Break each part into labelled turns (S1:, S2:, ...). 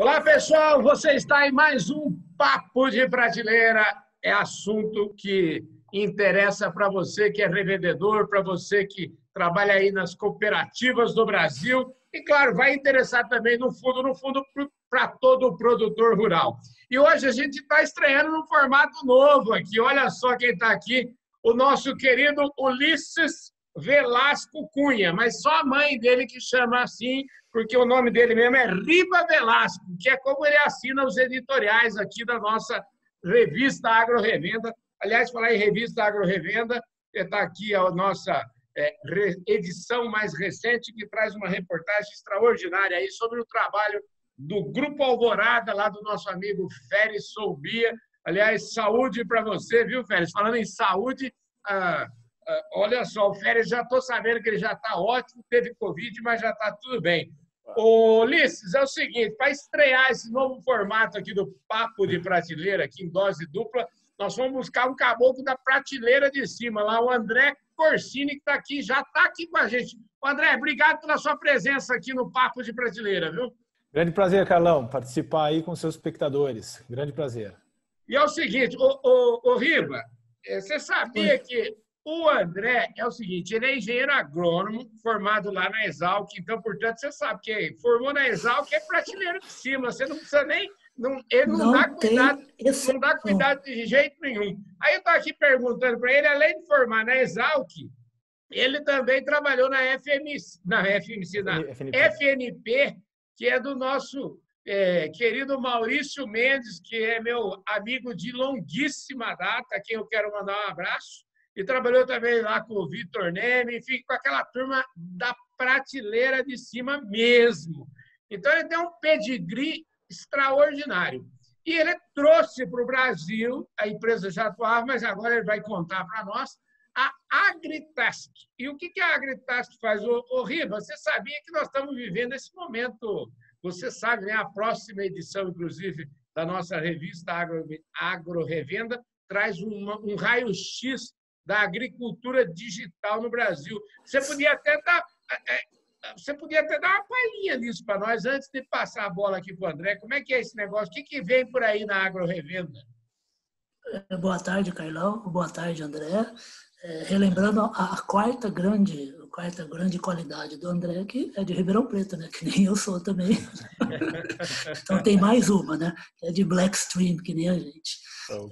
S1: Olá, pessoal! Você está em mais um Papo de Prateleira. É assunto que interessa para você que é revendedor, para você que trabalha aí nas cooperativas do Brasil e, claro, vai interessar também, no fundo, no fundo, para todo o produtor rural. E hoje a gente está estreando num formato novo aqui. Olha só quem está aqui, o nosso querido Ulisses Velasco Cunha, mas só a mãe dele que chama assim, porque o nome dele mesmo é Riba Velasco, que é como ele assina os editoriais aqui da nossa revista Agro Revenda. Aliás, falar em revista Agro Revenda, está aqui a nossa é, edição mais recente, que traz uma reportagem extraordinária aí sobre o trabalho do Grupo Alvorada, lá do nosso amigo Férez Soubia. Aliás, saúde para você, viu, Férez? Falando em saúde, ah, olha só, o Férez já estou sabendo que ele já está ótimo, teve Covid, mas já está tudo bem. Ô, Ulisses, é o seguinte, para estrear esse novo formato aqui do Papo de Prateleira, aqui em dose dupla, nós vamos buscar um caboclo da prateleira de cima, lá o André Corsini, que está aqui, já está aqui com a gente. O André, obrigado pela sua presença aqui no Papo de Prateleira, viu?
S2: Grande prazer, Carlão, participar aí com seus espectadores. Grande prazer.
S1: E é o seguinte, o, o, o Riva, é, você sabia que o André é o seguinte, ele é engenheiro agrônomo, formado lá na Exalc, então, portanto, você sabe que formou na Exalc é prateleira de cima, você não precisa nem. Não, ele não, não dá cuidado, esse... não dá cuidado de jeito nenhum. Aí eu estou aqui perguntando para ele, além de formar na Exalc, ele também trabalhou na FMC, na FMC, na FNP, FNP que é do nosso é, querido Maurício Mendes, que é meu amigo de longuíssima data, a quem eu quero mandar um abraço e trabalhou também lá com o Vitor Neme, enfim, com aquela turma da prateleira de cima mesmo. Então, ele tem um pedigree extraordinário. E ele trouxe para o Brasil, a empresa já atuava, mas agora ele vai contar para nós, a Agritask. E o que a Agritask faz? Ô, Riva, você sabia que nós estamos vivendo esse momento, você sabe, né? a próxima edição, inclusive, da nossa revista Agro, Agro Revenda, traz uma, um raio-x da agricultura digital no Brasil. Você podia até dar, é, é, você podia até dar uma palhinha nisso para nós antes de passar a bola aqui para o André. Como é que é esse negócio? O que, que vem por aí na agro-revenda?
S3: É, boa tarde, Carlão. Boa tarde, André. Relembrando a, a, quarta grande, a quarta grande qualidade do André, que é de Ribeirão Preto, né? Que nem eu sou também. então tem mais uma, né? É de Blackstream, que nem a gente.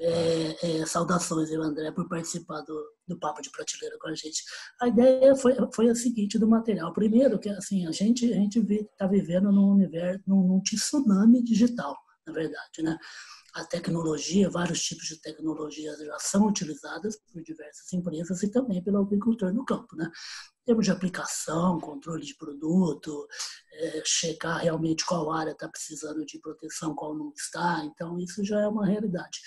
S3: É, é, saudações, eu, André, por participar do, do Papo de Prateleira com a gente. A ideia foi, foi a seguinte do material. Primeiro, que assim, a gente a gente está vivendo num universo, num, num tsunami digital, na verdade, né? a tecnologia, vários tipos de tecnologias já são utilizadas por diversas empresas e também pelo agricultor no campo, né? Termos de aplicação, controle de produto, é, checar realmente qual área está precisando de proteção, qual não está, então isso já é uma realidade.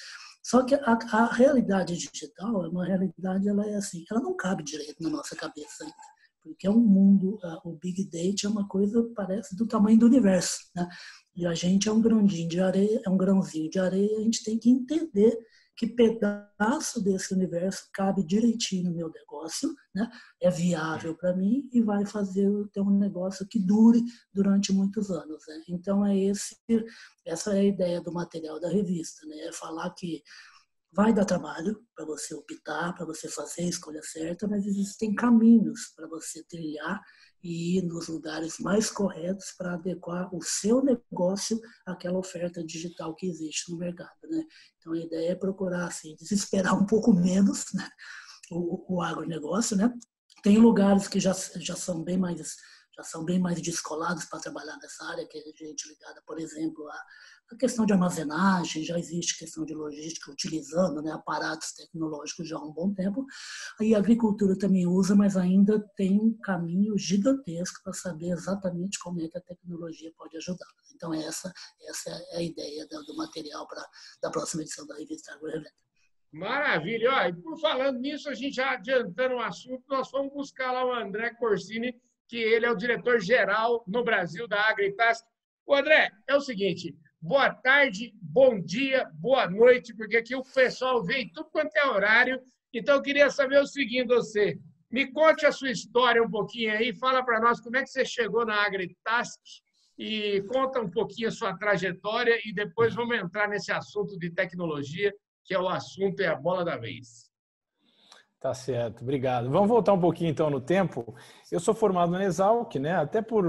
S3: Só que a, a realidade digital é uma realidade, ela é assim, ela não cabe direito na nossa cabeça ainda porque é um mundo, o Big Data é uma coisa parece do tamanho do universo, né? E a gente é um grãozinho de areia, é um grãozinho de areia, a gente tem que entender que pedaço desse universo cabe direitinho no meu negócio, né? é viável para mim e vai fazer ter um negócio que dure durante muitos anos. Né? Então é esse, essa é a ideia do material da revista, né? é falar que vai dar trabalho para você optar, para você fazer a escolha certa, mas existem caminhos para você trilhar e ir nos lugares mais corretos para adequar o seu negócio àquela oferta digital que existe no mercado. Né? Então, a ideia é procurar assim, desesperar um pouco menos né? o, o agronegócio. Né? Tem lugares que já, já são bem mais já são bem mais descolados para trabalhar nessa área, que é gente ligada, por exemplo, a, a questão de armazenagem, já existe questão de logística utilizando né, aparatos tecnológicos já há um bom tempo. Aí a agricultura também usa, mas ainda tem um caminho gigantesco para saber exatamente como é que a tecnologia pode ajudar. Então essa, essa é a ideia do material para da próxima edição da revista Agroevento.
S1: Maravilha! E por falando nisso, a gente já adiantando o assunto, nós vamos buscar lá o André Corsini, que ele é o diretor-geral no Brasil da Agritask. O André, é o seguinte, boa tarde, bom dia, boa noite, porque aqui o pessoal vem tudo quanto é horário. Então, eu queria saber o seguinte, você. Me conte a sua história um pouquinho aí, fala para nós como é que você chegou na Agritask e conta um pouquinho a sua trajetória e depois vamos entrar nesse assunto de tecnologia, que é o assunto, é a bola da vez.
S2: Tá certo, obrigado. Vamos voltar um pouquinho então no tempo. Eu sou formado na Exalc, né? Até por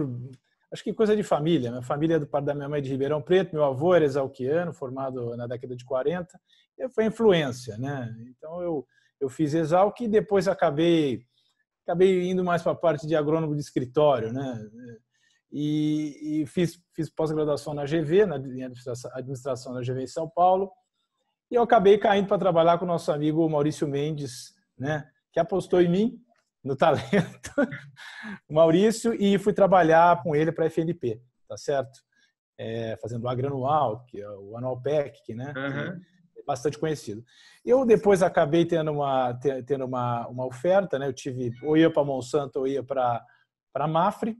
S2: acho que coisa de família. Minha família é do pai da minha mãe de Ribeirão Preto, meu avô era exalquiano, formado na década de 40. E foi influência, né? Então eu eu fiz Exalc e depois acabei acabei indo mais para a parte de agrônomo de escritório, né? E, e fiz, fiz pós-graduação na GV, na administração da GV em São Paulo. E eu acabei caindo para trabalhar com o nosso amigo Maurício Mendes, né? Que apostou em mim, no talento, o Maurício, e fui trabalhar com ele para a FNP, tá certo? É, fazendo o agranual, que é o anual PEC, né? Uhum. É bastante conhecido. Eu depois acabei tendo uma tendo uma, uma oferta, né? Eu tive ou ia para Monsanto ou ia para para Mafre,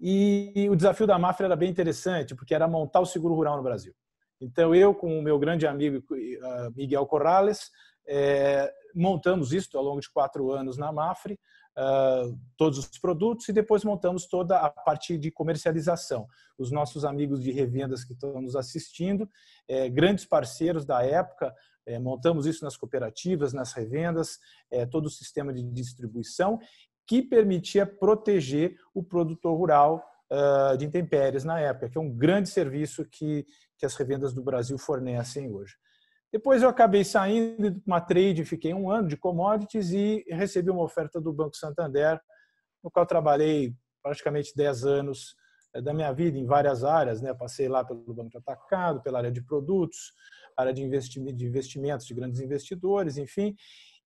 S2: e o desafio da Mafre era bem interessante, porque era montar o seguro rural no Brasil. Então eu com o meu grande amigo ah, Miguel Corrales é, montamos isso ao longo de quatro anos na Mafre, uh, todos os produtos, e depois montamos toda a parte de comercialização. Os nossos amigos de revendas que estão nos assistindo, é, grandes parceiros da época, é, montamos isso nas cooperativas, nas revendas, é, todo o sistema de distribuição que permitia proteger o produtor rural uh, de intempéries na época, que é um grande serviço que, que as revendas do Brasil fornecem hoje. Depois eu acabei saindo de uma trade, fiquei um ano de commodities e recebi uma oferta do Banco Santander, no qual trabalhei praticamente 10 anos eh, da minha vida em várias áreas, né? Passei lá pelo Banco de Atacado, pela área de produtos, área de investimentos, de grandes investidores, enfim.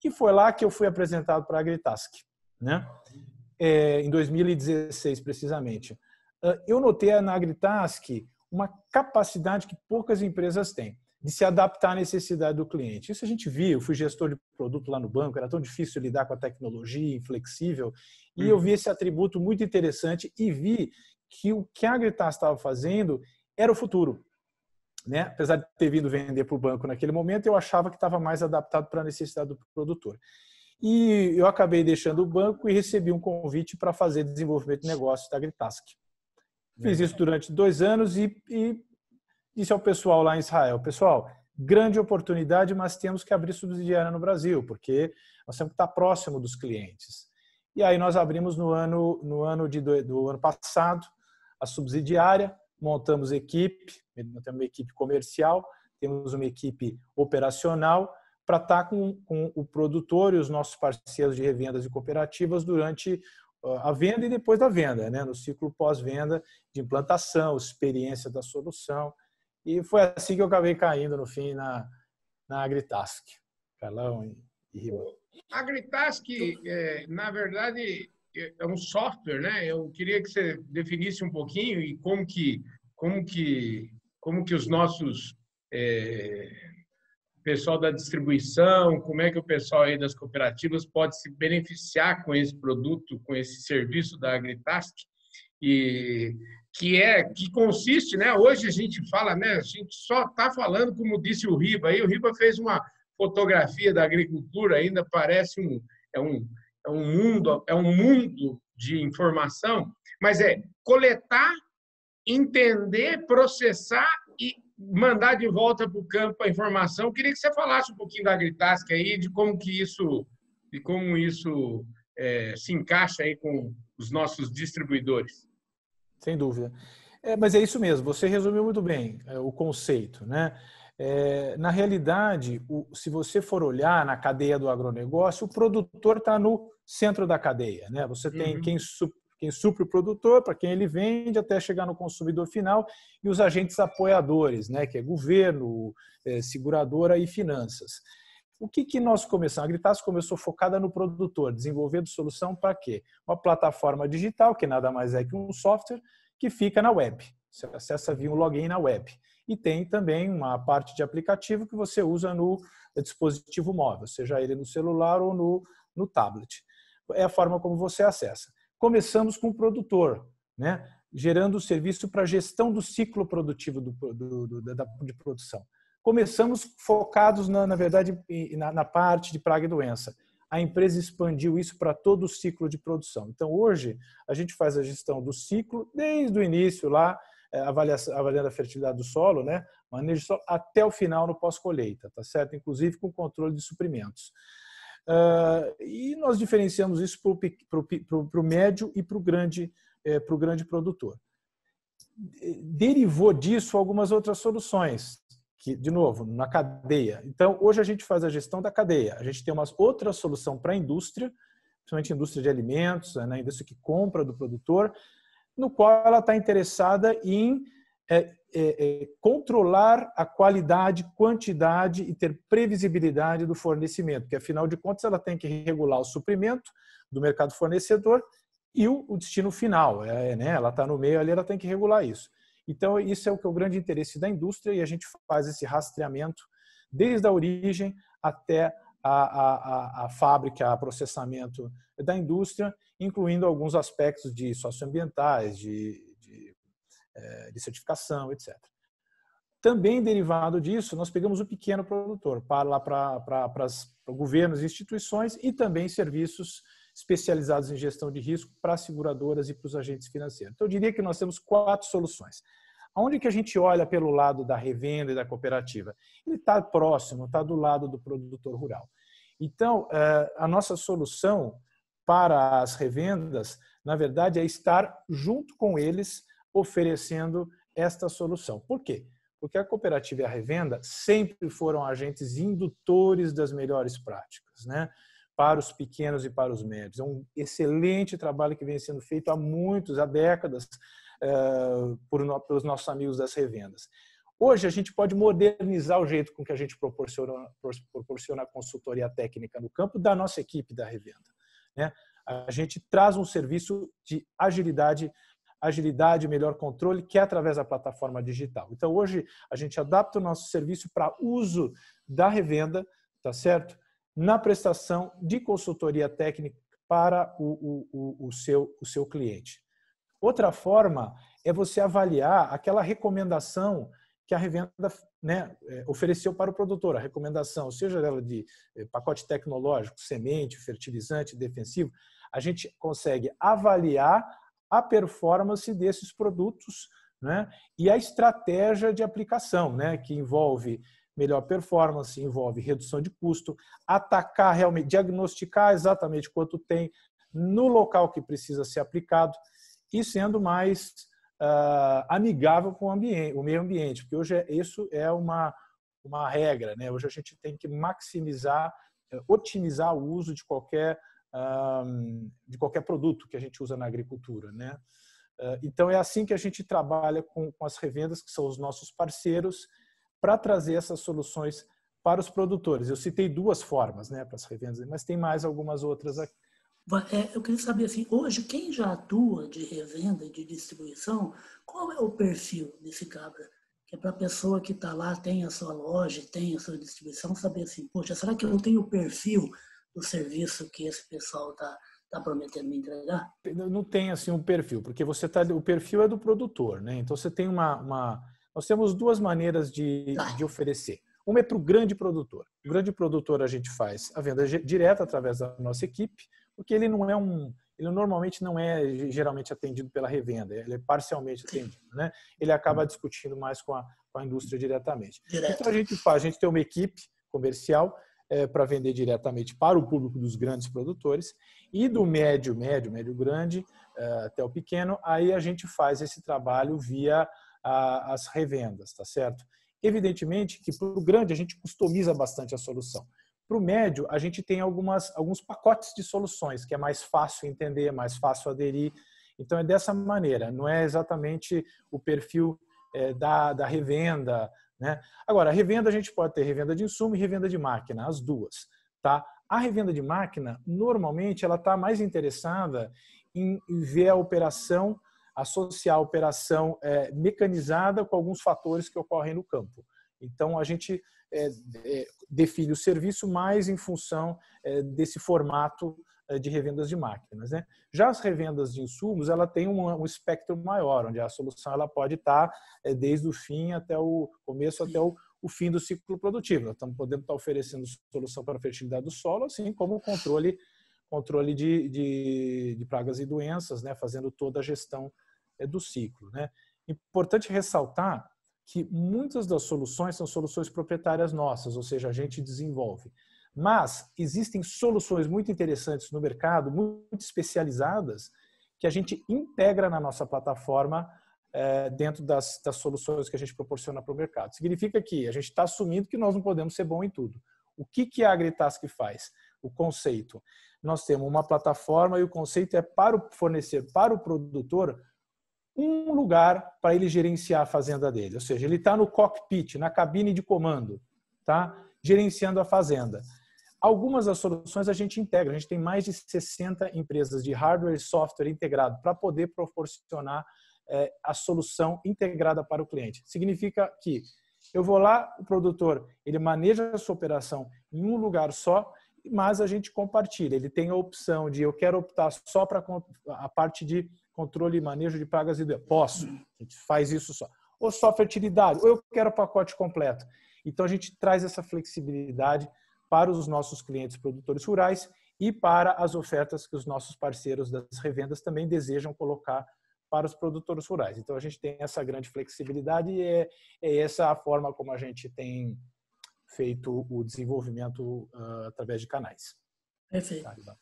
S2: E foi lá que eu fui apresentado para a Agritask, né? É, em 2016, precisamente. Eu notei na Agritask uma capacidade que poucas empresas têm de se adaptar à necessidade do cliente. Isso a gente viu, eu fui gestor de produto lá no banco, era tão difícil lidar com a tecnologia inflexível, e eu vi uhum. esse atributo muito interessante e vi que o que a Agritas estava fazendo era o futuro. Né? Apesar de ter vindo vender para o banco naquele momento, eu achava que estava mais adaptado para a necessidade do produtor. E eu acabei deixando o banco e recebi um convite para fazer desenvolvimento de negócios da Agritask. Fiz isso durante dois anos e, e disse ao pessoal lá em Israel: pessoal, grande oportunidade, mas temos que abrir subsidiária no Brasil, porque nós temos que estar próximo dos clientes. E aí nós abrimos no ano, no ano de, do ano passado a subsidiária, montamos equipe, temos uma equipe comercial, temos uma equipe operacional para estar com, com o produtor e os nossos parceiros de revendas e cooperativas durante a venda e depois da venda, né? no ciclo pós-venda de implantação, experiência da solução e foi assim que eu acabei caindo no fim na, na Agritask. Carlão e, e Riba.
S1: Agritask, é, na verdade, é um software, né? Eu queria que você definisse um pouquinho e como que, como que, como que os nossos é, pessoal da distribuição, como é que o pessoal aí das cooperativas pode se beneficiar com esse produto, com esse serviço da Agritask e que é que consiste, né? Hoje a gente fala, né? A gente só está falando, como disse o Riba, aí o Riba fez uma fotografia da agricultura, ainda parece um é um é um mundo é um mundo de informação, mas é coletar, entender, processar e mandar de volta para o campo a informação. Eu queria que você falasse um pouquinho da Agritask aí, de como que isso de como isso é, se encaixa aí com os nossos distribuidores.
S2: Sem dúvida. É, mas é isso mesmo, você resumiu muito bem é, o conceito. Né? É, na realidade, o, se você for olhar na cadeia do agronegócio, o produtor está no centro da cadeia. Né? Você tem uhum. quem, su, quem supre o produtor, para quem ele vende, até chegar no consumidor final, e os agentes apoiadores, né? que é governo, é, seguradora e finanças. O que, que nós começamos? A Gritas começou focada no produtor, desenvolvendo solução para quê? Uma plataforma digital, que nada mais é que um software, que fica na web. Você acessa via um login na web. E tem também uma parte de aplicativo que você usa no dispositivo móvel, seja ele no celular ou no, no tablet. É a forma como você acessa. Começamos com o produtor, né? gerando o serviço para gestão do ciclo produtivo do, do, do, da, de produção. Começamos focados, na, na verdade, na, na parte de praga e doença. A empresa expandiu isso para todo o ciclo de produção. Então, hoje, a gente faz a gestão do ciclo desde o início lá, é, avaliando a fertilidade do solo, né? manejo do solo, até o final no pós-colheita, tá certo? Inclusive com controle de suprimentos. Uh, e nós diferenciamos isso para o médio e para o grande, é, grande produtor. Derivou disso algumas outras soluções, que, de novo, na cadeia. Então, hoje a gente faz a gestão da cadeia. A gente tem uma outra solução para a indústria, principalmente a indústria de alimentos, né, a indústria que compra do produtor, no qual ela está interessada em é, é, é, controlar a qualidade, quantidade e ter previsibilidade do fornecimento, que afinal de contas ela tem que regular o suprimento do mercado fornecedor e o, o destino final. É, né? Ela está no meio ali, ela tem que regular isso. Então, isso é o que é o grande interesse da indústria e a gente faz esse rastreamento desde a origem até a, a, a, fábrica, a processamento da indústria, incluindo alguns aspectos de socioambientais, de, de, eh, de certificação, etc. Também derivado disso, nós pegamos o pequeno produtor para lá para, para, para, para governos e instituições e também serviços especializados em gestão de risco para as seguradoras e para os agentes financeiros. Então, eu diria que nós temos quatro soluções. Onde que a gente olha pelo lado da revenda e da cooperativa? Ele está próximo, está do lado do produtor rural. Então, eh, a nossa solução para as revendas, na verdade, é estar junto com eles oferecendo esta solução. Por quê? Porque a cooperativa e a revenda sempre foram agentes indutores das melhores práticas, né? Para os pequenos e para os médios. É um excelente trabalho que vem sendo feito há muitos, há décadas, por, pelos nossos amigos das revendas. Hoje a gente pode modernizar o jeito com que a gente proporciona, proporciona a consultoria técnica no campo da nossa equipe da revenda. Né? A gente traz um serviço de agilidade, agilidade, melhor controle, que é através da plataforma digital. Então hoje a gente adapta o nosso serviço para uso da revenda, tá certo? Na prestação de consultoria técnica para o, o, o, seu, o seu cliente. Outra forma é você avaliar aquela recomendação que a revenda né, é, ofereceu para o produtor. A recomendação, seja ela de eh, pacote tecnológico, semente, fertilizante, defensivo, a gente consegue avaliar a performance desses produtos né, e a estratégia de aplicação, né, que envolve melhor performance, envolve redução de custo, atacar realmente, diagnosticar exatamente quanto tem no local que precisa ser aplicado e sendo mais uh, amigável com o, ambiente, o meio ambiente, porque hoje é, isso é uma, uma regra. Né? Hoje a gente tem que maximizar, eh, otimizar o uso de qualquer, um, de qualquer produto que a gente usa na agricultura. Né? Uh, então é assim que a gente trabalha com, com as revendas, que são os nossos parceiros, para trazer essas soluções para os produtores. Eu citei duas formas né, para as revendas, mas tem mais algumas outras aqui.
S3: É, eu queria saber assim, hoje quem já atua de revenda e de distribuição, qual é o perfil desse cabra? Que é para a pessoa que está lá, tem a sua loja, tem a sua distribuição, saber assim, poxa, será que eu tenho o perfil do serviço que esse pessoal está tá prometendo me entregar?
S2: Não tem assim um perfil, porque você tá, o perfil é do produtor, né? Então você tem uma, uma nós temos duas maneiras de, tá. de oferecer. Uma é para o grande produtor. O grande produtor a gente faz a venda direta através da nossa equipe porque ele não é um, ele normalmente não é geralmente atendido pela revenda, ele é parcialmente atendido, né? Ele acaba discutindo mais com a, com a indústria diretamente. Direto. Então a gente faz, a gente tem uma equipe comercial é, para vender diretamente para o público dos grandes produtores e do médio, médio, médio grande é, até o pequeno, aí a gente faz esse trabalho via a, as revendas, tá certo? Evidentemente que para o grande a gente customiza bastante a solução. Para o médio, a gente tem algumas, alguns pacotes de soluções, que é mais fácil entender, mais fácil aderir. Então, é dessa maneira, não é exatamente o perfil é, da, da revenda. Né? Agora, a revenda, a gente pode ter revenda de insumo e revenda de máquina, as duas. Tá? A revenda de máquina, normalmente, ela está mais interessada em ver a operação, associar a operação é, mecanizada com alguns fatores que ocorrem no campo. Então, a gente é, é, define o serviço mais em função é, desse formato é, de revendas de máquinas. Né? Já as revendas de insumos, ela tem um, um espectro maior, onde a solução ela pode estar é, desde o fim até o começo, até o, o fim do ciclo produtivo. Nós estamos podendo estar oferecendo solução para a fertilidade do solo, assim como o controle, controle de, de, de pragas e doenças, né? fazendo toda a gestão é, do ciclo. Né? Importante ressaltar que muitas das soluções são soluções proprietárias nossas, ou seja, a gente desenvolve. Mas existem soluções muito interessantes no mercado, muito especializadas, que a gente integra na nossa plataforma é, dentro das, das, soluções que a gente proporciona para o mercado. Significa que a gente está assumindo que nós não podemos ser bom em tudo. O que, que a Agritask faz? O conceito. Nós temos uma plataforma e o conceito é para fornecer para o produtor um lugar para ele gerenciar a fazenda dele. Ou seja, ele está no cockpit, na cabine de comando, tá? gerenciando a fazenda. Algumas das soluções a gente integra. A gente tem mais de 60 empresas de hardware e software integrado para poder proporcionar é, a solução integrada para o cliente. Significa que eu vou lá, o produtor, ele maneja a sua operação em um lugar só, mas a gente compartilha. Ele tem a opção de eu quero optar só para a parte de controle e manejo de pragas e posso. A gente faz isso só. Ou só fertilidade, ou eu quero o pacote completo. Então a gente traz essa flexibilidade para os nossos clientes produtores rurais e para as ofertas que os nossos parceiros das revendas também desejam colocar para os produtores rurais. Então, a gente tem essa grande flexibilidade e é, é essa a forma como a gente tem feito o desenvolvimento uh, através de canais.
S3: Perfeito. Tá,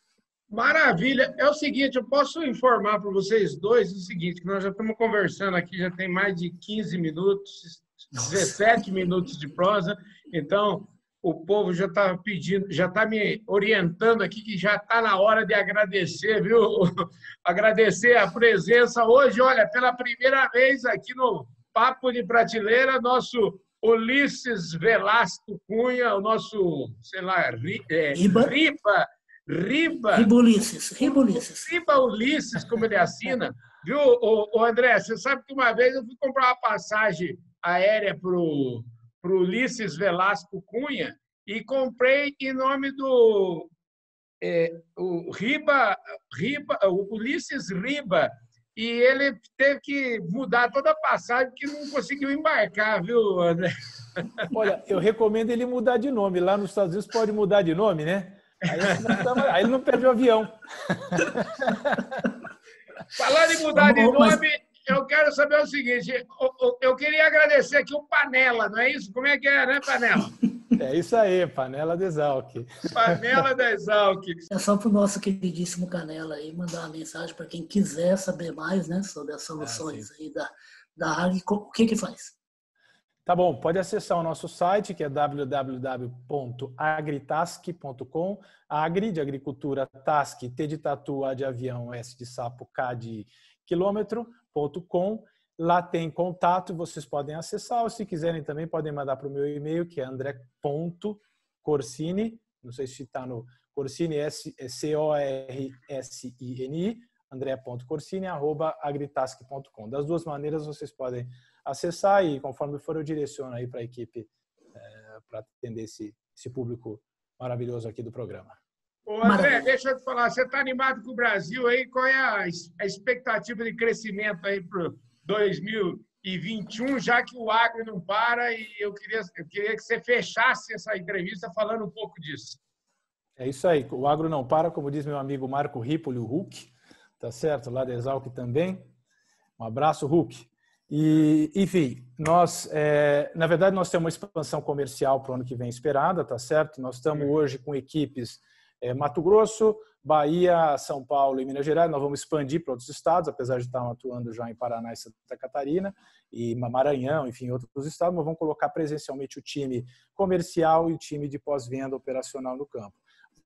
S1: Maravilha. É o seguinte, eu posso informar para vocês dois o seguinte, que nós já estamos conversando aqui, já tem mais de 15 minutos, 17 minutos de prosa, então o povo já está pedindo, já está me orientando aqui que já está na hora de agradecer, viu? Agradecer a presença hoje, olha, pela primeira vez aqui no Papo de Prateleira, nosso Ulisses Velasco Cunha, o nosso, sei lá, é, Riba. Riba. Riba.
S3: Riba Ulisses. Riba Ulisses.
S1: Como ele assina. Viu, o, André, você sabe que uma vez eu fui comprar uma passagem aérea para o Ulisses Velasco Cunha e comprei em nome do é, o Riba, Riba, o Ulisses Riba, e ele teve que mudar toda a passagem porque não conseguiu embarcar, viu, André?
S2: Olha, eu recomendo ele mudar de nome. Lá nos Estados Unidos pode mudar de nome, né? Aí, aí ele não perde o avião.
S1: Falando em mudar de nome, eu quero saber o seguinte: eu queria agradecer aqui o Panela, não é isso? Como é que é, né, Panela?
S2: É isso aí, Panela de Exalc.
S1: Panela de Exalc.
S3: É só para o nosso queridíssimo Canela aí mandar uma mensagem para quem quiser saber mais né, sobre as soluções ah, aí da, da Ag, o que que faz?
S2: Tá bom, pode acessar o nosso site que é www.agritask.com, agri de agricultura, task, T de tatu, A de avião, S de sapo, K de quilômetro, com Lá tem contato, vocês podem acessar, ou se quiserem também podem mandar para o meu e-mail, que é andré.corsini, não sei se está no Corsini, C-O-R-S-I-N-I, andré.corsini, arroba agritask.com. Das duas maneiras vocês podem acessar e conforme for eu direciono aí para a equipe é, para atender esse, esse público maravilhoso aqui do programa.
S1: Ô, André, deixa eu te falar, você está animado com o Brasil aí? Qual é a, a expectativa de crescimento aí para 2021, já que o agro não para e eu queria, eu queria que você fechasse essa entrevista falando um pouco disso.
S2: É isso aí, o agro não para, como diz meu amigo Marco Ripoli, o Hulk, tá certo? Lá da Exalc também. Um abraço, Hulk. E, enfim, nós, é, na verdade, nós temos uma expansão comercial para o ano que vem esperada, tá certo? Nós estamos hoje com equipes é, Mato Grosso, Bahia, São Paulo e Minas Gerais. Nós vamos expandir para outros estados, apesar de estar atuando já em Paraná e Santa Catarina e Maranhão, enfim, outros estados. Nós vamos colocar presencialmente o time comercial e o time de pós-venda operacional no campo.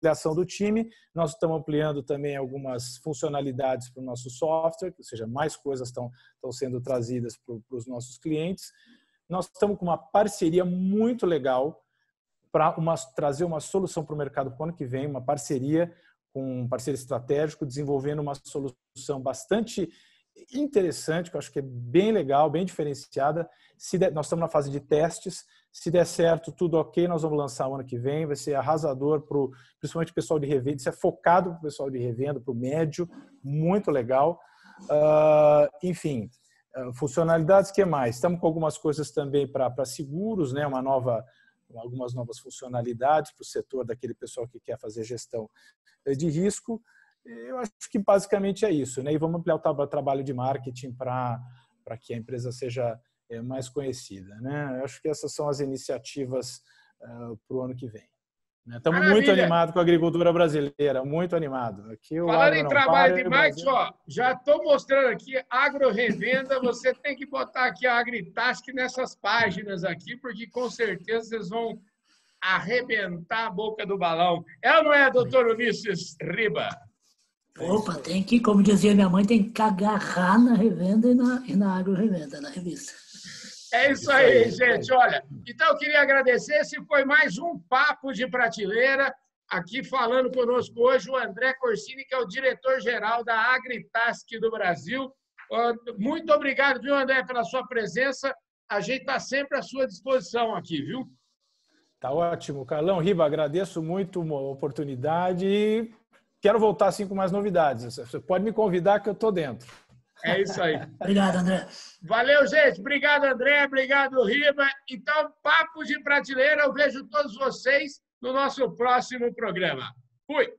S2: Ampliação do time, nós estamos ampliando também algumas funcionalidades para o nosso software, ou seja, mais coisas estão, estão sendo trazidas para, para os nossos clientes. Nós estamos com uma parceria muito legal para trazer uma solução para o mercado para o ano que vem, uma parceria com um parceiro estratégico, desenvolvendo uma solução bastante interessante, que eu acho que é bem legal, bem diferenciada. Se der, nós estamos na fase de testes, se der certo, tudo ok, nós vamos lançar o ano que vem, vai ser arrasador, pro, principalmente o pessoal de revenda, isso é focado para o pessoal de revenda, para o médio, muito legal. Uh, enfim, uh, funcionalidades, que mais? Estamos com algumas coisas também para seguros, né? uma nova algumas novas funcionalidades para o setor daquele pessoal que quer fazer gestão eh, de risco. Eu acho que basicamente é isso, né? E vamos ampliar o trabalho de marketing para para que a empresa seja mais conhecida. Né? Eu acho que essas são as iniciativas uh, para o ano que vem. Estamos né? muito animados com a agricultura brasileira, muito animado.
S1: Aqui Falando em trabalho para, demais, ó, já estou mostrando aqui agro revenda. Você tem que botar aqui a Agritask nessas páginas aqui, porque com certeza vocês vão arrebentar a boca do balão. É ou não é, doutor Ulisses Riba?
S3: Opa, tem que, como dizia minha mãe, tem que agarrar na revenda e na, e na agro revenda, na revista.
S1: É isso aí, gente. Olha, então eu queria agradecer. Esse foi mais um Papo de Prateleira. Aqui falando conosco hoje o André Corsini, que é o diretor-geral da Agritask do Brasil. Muito obrigado, viu, André, pela sua presença. A gente está sempre à sua disposição aqui, viu?
S2: Tá ótimo. Carlão, Riba, agradeço muito a oportunidade e quero voltar assim com mais novidades. Você pode me convidar que eu estou dentro.
S1: É isso aí.
S3: Obrigado, André.
S1: Valeu, gente. Obrigado, André. Obrigado, Riba. Então, Papo de Prateleira, eu vejo todos vocês no nosso próximo programa. Fui!